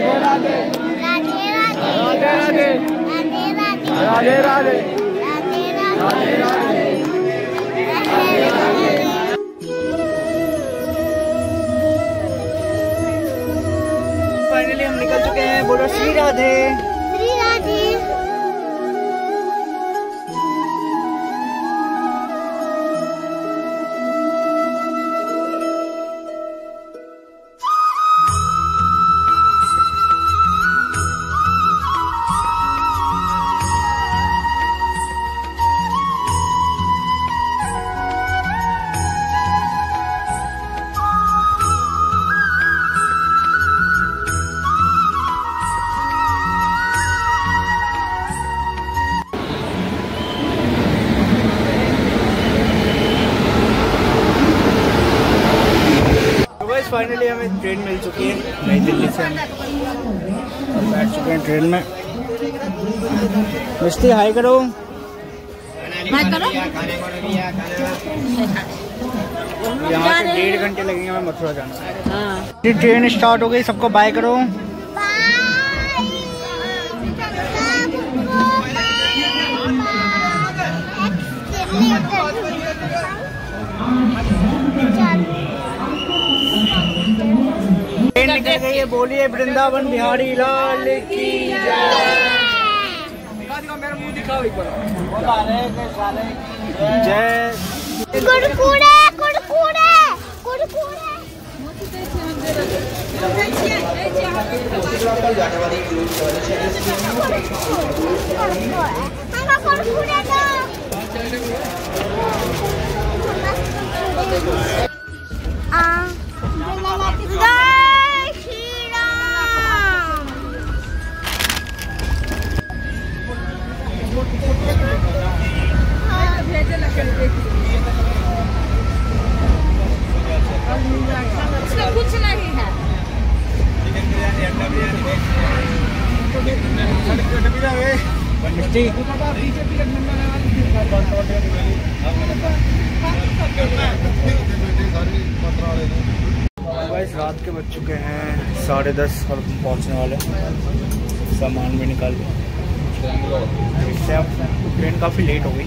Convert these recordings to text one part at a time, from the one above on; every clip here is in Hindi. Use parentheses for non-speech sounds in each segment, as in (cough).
राधे राधे। राधे राधे। राधे राधे। राधे राधे राधे राधे फाइनली हम निकल चुके हैं, बोलो श्री राधे श्री राधे। बैठ चुके हैं ट्रेन में। मिस्टी हाई करो। यहाँ से डेढ़ घंटे लगेंगे हमें मथुरा जाना। ट्रेन स्टार्ट हो गई सबको बाय करो। निकल गई है बोलिए वृंदावन बिहारी लाल की जय। कुरकुरे कुरकुरे कुरकुरे बस रात के बज चुके हैं साढ़े दस और पहुँचने वाले सामान भी निकाल लिया इससे अब ट्रेन काफ़ी लेट हो गई।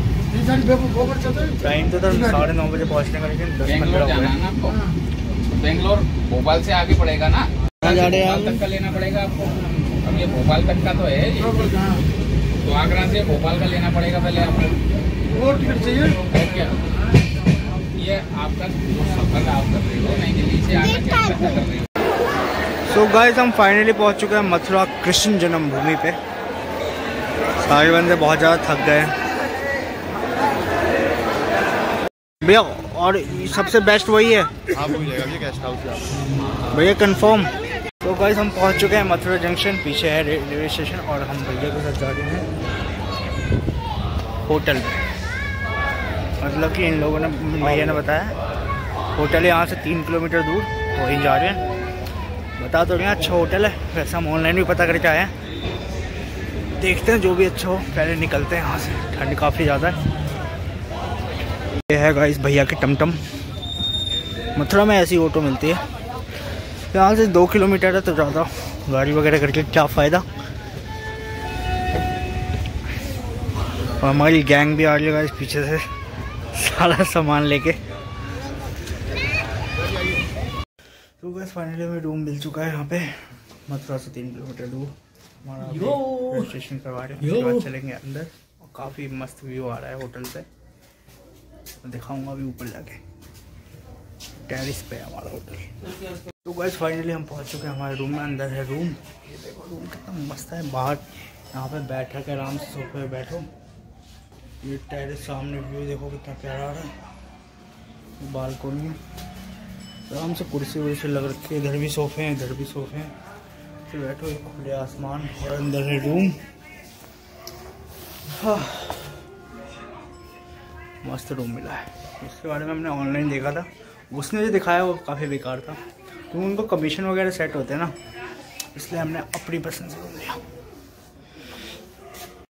टाइम तो था साढ़े नौ बजे पहुँचने का लेकिन दस बेंगलोर पंद्रह हो गए। बेंगलोर भोपाल से आगे पड़ेगा ना? जा रहे हैं भोपाल तक का लेना पड़ेगा आपको। अब ये भोपाल तक का तो है। तो आगरा से भोपाल का लेना पड़ेगा पहले आपको। है क्या? ये आपका जो सफ़र आप कर रहे हो नई दिल्ली से आगरा कैसे कर रहे हो। सो गाइस हम फाइनली पहुँच चुके हैं मथुरा कृष्ण जन्मभूमि पे। सारे बंदे बहुत ज़्यादा थक गए हैं। भैया और सबसे बेस्ट वही है। जाएगा ये गेस्ट हाउस भैया कंफर्म तो गाइस हम पहुँच चुके हैं मथुरा जंक्शन पीछे है रेलवे स्टेशन और हम भैया के साथ जा रहे हैं होटल में। मतलब कि इन लोगों ने, भैया ने बताया। होटल है यहाँ से तीन किलोमीटर दूर तो वहीं जा रहे हैं। बता तो रहे हैं अच्छा होटल है। वैसे हम ऑनलाइन भी पता करके आए हैं। देखते हैं जो भी अच्छा हो, पहले निकलते हैं यहाँ से। ठंड काफ़ी ज़्यादा है। ये है गाइस भैया के टमटम। मथुरा में ऐसी ऑटो मिलती है। यहाँ से दो किलोमीटर है तो ज़्यादा गाड़ी वगैरह करके क्या फ़ायदा? और हमारी गैंग भी आ रही है पीछे से। सारा सामान लेके। तो बस फाइनली हमें रूम मिल चुका है यहाँ पे। मथुरा से तीन किलोमीटर दूर। हमारा रजिस्ट्रेशन करवा रहे हैं। उसके बाद चलेंगे अंदर। और काफ़ी मस्त व्यू आ रहा है होटल से। दिखाऊँगा अभी ऊपर जाके। टेरिस पे हमारा होटल तो गैस फाइनली हम पहुँच चुके हैं हमारे रूम में, अंदर है रूम ये देखो रूम कितना मस्त है, बाहर यहाँ पे बैठ के आराम से सोफे पे बैठो। ये टेरिस सामने व्यू देखो कितना प्यारा आ रहा है। बालकोनी। आराम से कुर्सी वुर्सी लग रखी है, इधर भी सोफे हैं, इधर भी सोफे हैं। तो बैठो ये खुले आसमान और अंदर है रूम हाँ। मस्त रूम मिला है। इसके बारे में हमने ऑनलाइन देखा था। उसने जो दिखाया, वो काफ़ी बेकार था। क्योंकि उनको कमीशन वगैरह सेट होते हैं ना। इसलिए हमने अपनी पसंद से रूम लिया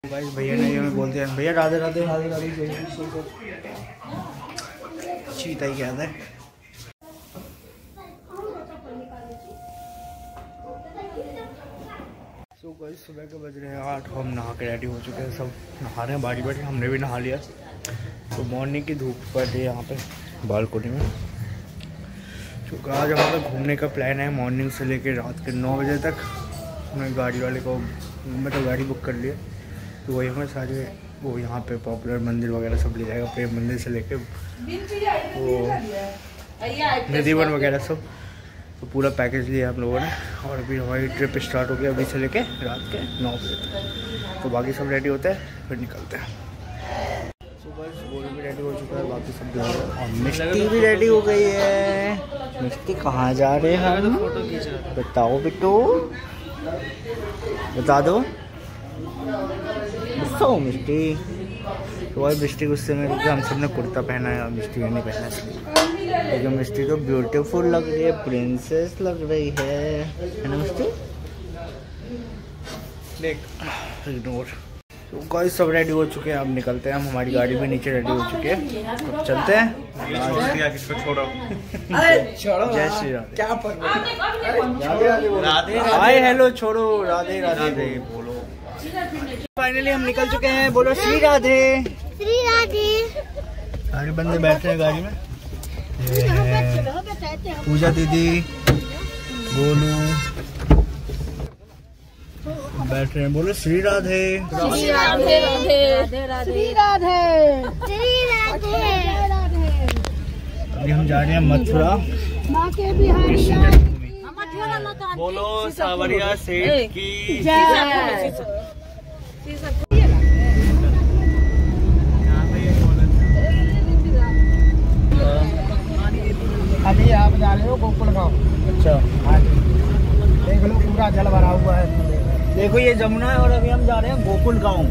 तो भैया ने हमें बोल दिया। भैया, राधे राधे राधे राधे। चीता ही कहता है। सो कल सुबह के बज रहे हैं आठ। हम नहा के रेडी हो चुके हैं। सब नहा रहे हैं बारी बारी हमने भी नहा लिया। तो मॉर्निंग की धूप पड़ रही है यहाँ पे, बालकोनी में। क्योंकि आज हमारा घूमने का प्लान है मॉर्निंग से लेकर रात के नौ बजे तक। मैं गाड़ी वाले को, मैं तो गाड़ी बुक कर लिया। तो वही हमें सारे वो यहाँ पे पॉपुलर मंदिर वगैरह सब ले जाएगा प्रेम मंदिर से लेके वो निधिवन वगैरह सब। तो पूरा पैकेज लिया हम लोगों ने और अभी हमारी ट्रिप स्टार्ट हो गई अभी से लेके रात के नौ बजे तक। तो बाकी सब रेडी होते हैं, फिर निकलते हैं। गोल भी रेडी हो चुका है बाकी सब और मिष्टी भी रेडी हो गई है। मिष्टी कहाँ जा रहे हैं हम? बताओ बिट्टू बता दो। बताओ मिष्टी तो भाई मिष्टी गुस्से में क्योंकि हम सबने कुर्ता पहना है और मिष्टी ने नहीं पहना इसलिए लेकिन मिष्टी तो ब्यूटीफुल लग रही है प्रिंसेस लग रही है। है ना मिष्टी देख इग्नोर तो गाइस सब रेडी हो चुके हैं अब निकलते हैं हम हमारी गाड़ी भी नीचे रेडी हो चुकी है। अब चलते हैं। जय श्री राधे। हाय हेलो छोड़ो। राधे राधे। बोलो। फाइनली हम निकल चुके हैं। बोलो श्री राधे। श्री राधे। सारे बंदे बैठे हैं गाड़ी में। पूजा दीदी गोलू बैठ रहे हैं। बोलो श्री राधे। राधे राधे। राधे राधे। श्री राधे। अभी हम जा रहे हैं मथुरा। माँ के बिहारी बोलो सावरिया सेठ की अभी आप जा रहे हो गोकुल गाँव। अच्छा। देख लो पूरा जल भरा हुआ है। देखो ये जमुना है और अभी हम जा रहे हैं गोकुल गाँव।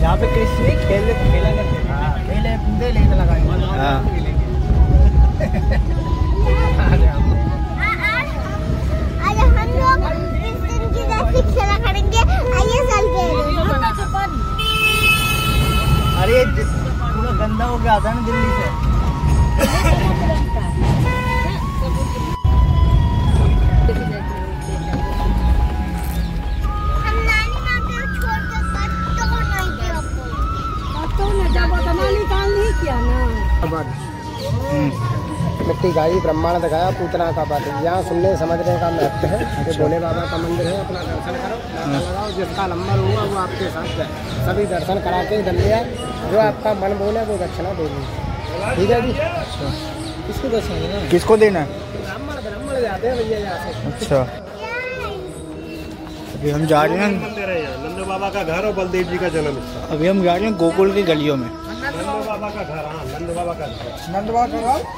जहाँ पे कृष्ण खेल खेला करते हाँ, खेले कूदे लेट लगाए हाँ आज हम लोग इस दिन की जैसी खेला करेंगे आइए चलते हैं। अरे पूरा गंदा हो गया था ना दिल्ली से। (laughs) (laughs) गाड़ी ब्रह्मांड दिखाया पूतना का बात यहाँ सुनने समझने का महत्व है कि भोले बाबा का मंदिर है अपना दर्शन करो लगाओ जिसका नंबर हुआ वो आपके साथ जाए सभी दर्शन करा के दल लिया जो आपका मन बोले वो दक्षिणा दे दी। ठीक है जी? किसको दर्शन देना किसको देना ब्राह्मण ब्राह्मण जाते हैं भैया यहाँ से। अच्छा। अभी हम जा रहे हैं। मंदिर नंद बाबा का घर और बलदेव जी का जन्म। अभी हम जा रहे हैं गोकुल की गलियों में। नंद बाबा का घर हाँ नंद बाबा का घर। नंद बाबा का गाँव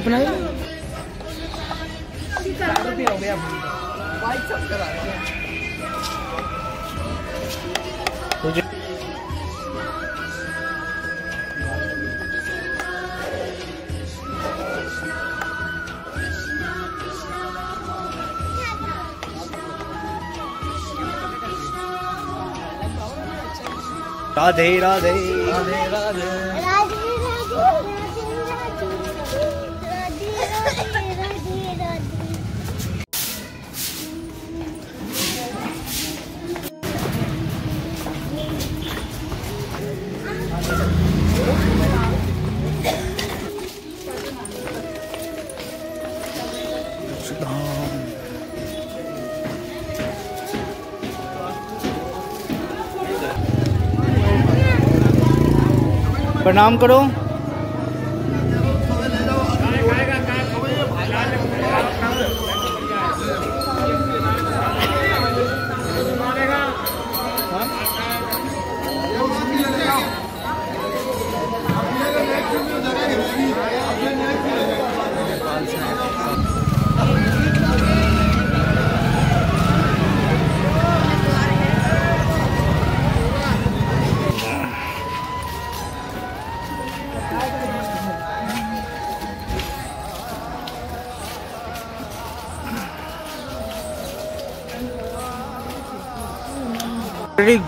ओपन है हो राधे राधे। राधे राधे। Sit down. प्रणाम करो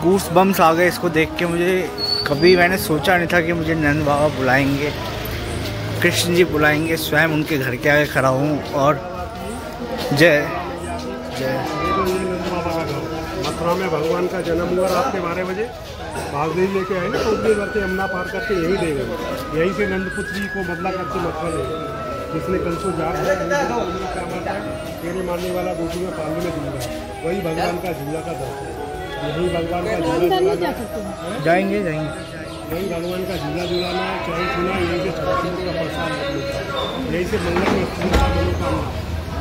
गूस बम्स आ गए इसको देख के। मुझे कभी मैंने सोचा नहीं था कि मुझे नंद बाबा बुलाएँगे, कृष्ण जी बुलाएँगे, स्वयं उनके घर के आगे खड़ा हूँ और जय। जय। तो मथुरा में भगवान का जन्म हुआ रात के बारह बजे। बागदेव लेके आए ना उतनी भर यमुना पार करके यहीं दे गए। यहीं से नंदपुत्री को बदला करके मथुरा ले जिसने कल को जा तेरे मानने वाला गोपी में पालने में झूला वही भगवान का झूला का दर्शन। यही भगवान का झूला जाएँगे जाएँगे। यही भगवान का झूला झूलाना चाहे छूना यही से छठी का प्रसाद यहीं से मंगल में फूल का मनोकामना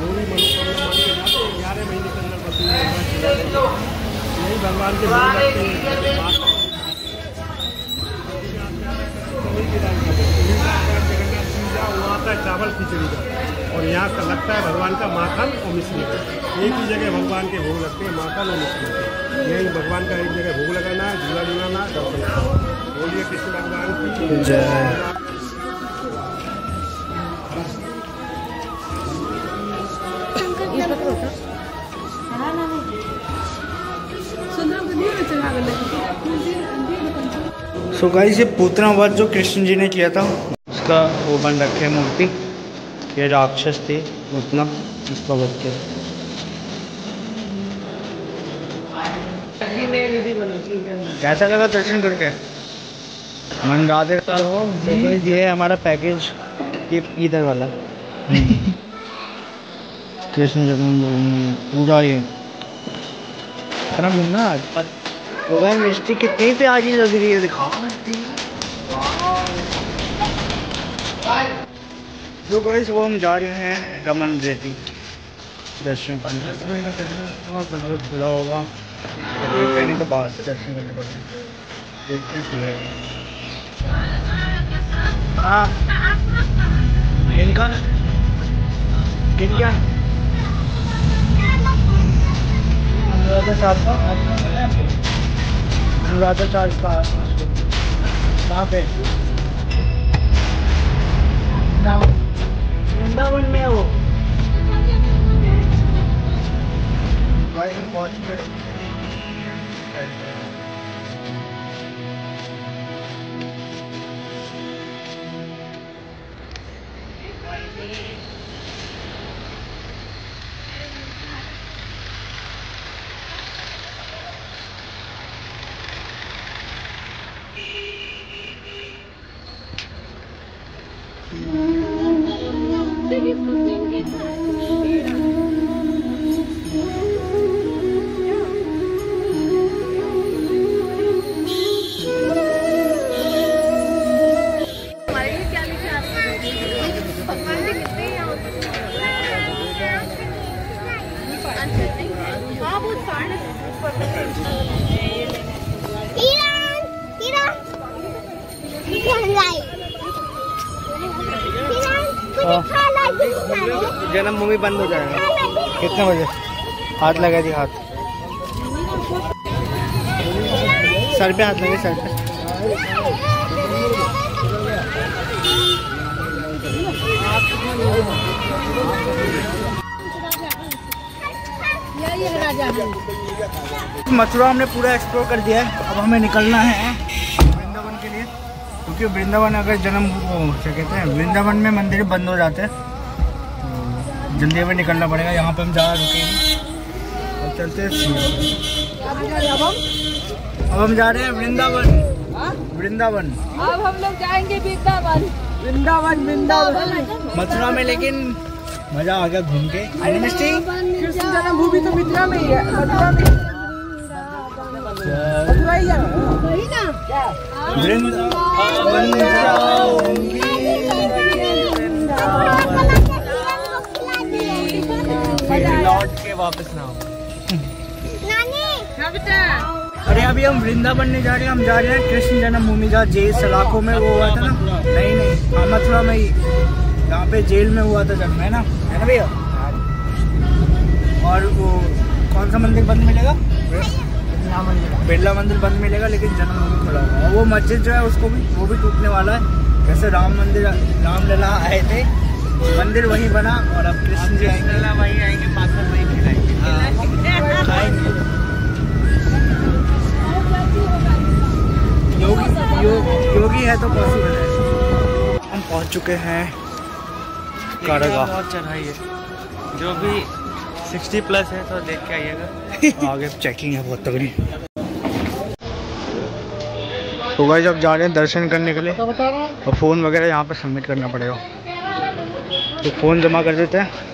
जो भी मनोकामना मान के जाते हैं ग्यारह महीने के अंदर बस यही भगवान के भोग लगते बात जगन्नाथ जी जा वहाँ आता है चावल खिचड़ी का। और यहाँ का लगता है भगवान का माखन और मिश्री का। एक ही जगह भगवान के भोग लगते हैं माखन और मिश्री के। यही भगवान का एक जगह भोग लगाना झूला झूलाना दर्शन बोलिए कृष्ण भगवान की जय। सो गाइस ये पूतना वध जो कृष्ण जी ने किया था उसका वो बन रखे मूर्ति ये राक्षस थे पूतना उसका वध किया कैसा लगा दर्शन करके? मन राधे तो ये हमारा पैकेज ये इधर वाला। कृष्ण जन्मभूमि पूरा ये। खाना घूमना आज? तो भाई मिस्टी कितनी प्यारी लग रही है दिखाओ। तो गाइस वो हम जा रहे हैं रमन रेती। दर्शन करने। बहुत खुला होगा। के बाद दर्शन करने देखते खुलेगा हाँ इनका किन क्या अनुराधा साहब का अनुराधा चार्ज का कहाँ पे वृंदावन में है वो भाई पहुँच गए किरण जन्मभूमि बंद हो जाएगा। कितने बजे? हाथ लगा दी हाथ। सर पे हाथ लगे, सर पे। मथुरा हमने पूरा एक्सप्लोर कर दिया है। अब हमें निकलना है वृंदावन के लिए। क्योंकि वृंदावन अगर जन्म क्या कहते हैं वृंदावन में मंदिर बंद हो जाते हैं तो जल्दी हमें निकलना पड़ेगा। यहाँ पे हम ज़्यादा रुकेंगे और चलते हैं अब हम जा रहे हैं वृंदावन। वृंदावन। अब हम लोग जाएँगे वृंदावन। वृंदावन वृंदावन। मथुरा में लेकिन मज़ा आ गया घूम के। कृष्ण तो मथुरा में ही है, मथुरा में मथुरा ही। वही ना वृंदावन लौट के वापस ना नानी अरे अभी हम वृंदावन नहीं जा रहे, हम जा रहे हैं कृष्ण जन्मभूमि जहाँ जेल सलाखों में वो हुआ था ना? नहीं नहीं हाँ मथुरा में ही। जहाँ पे जेल में हुआ था जन्म, है ना? है ना भैया? और वो कौन सा मंदिर बंद मिलेगा? बिरला मंदिर। बंद मिलेगा लेकिन जन्मभूमि खुला हुआ वो मस्जिद जो है उसको भी वो भी टूटने वाला है। जैसे राम मंदिर रामलला आए थे मंदिर वही बना और अब कृष्ण जी आएँगे। वही आएँगे पासवर्ड वही हाँ। योगी यो, योगी है तो पॉसिबल है। हम पहुँच चुके हैं। कारागाह। चढ़ाई है। जो भी 60 प्लस है तो देख के आइएगा। (laughs) आगे चेकिंग है बहुत तगड़ी। तो भाई जब जा रहे हैं दर्शन करने के लिए। और फ़ोन वगैरह यहाँ पर सबमिट करना पड़ेगा। तो फ़ोन जमा कर देते हैं।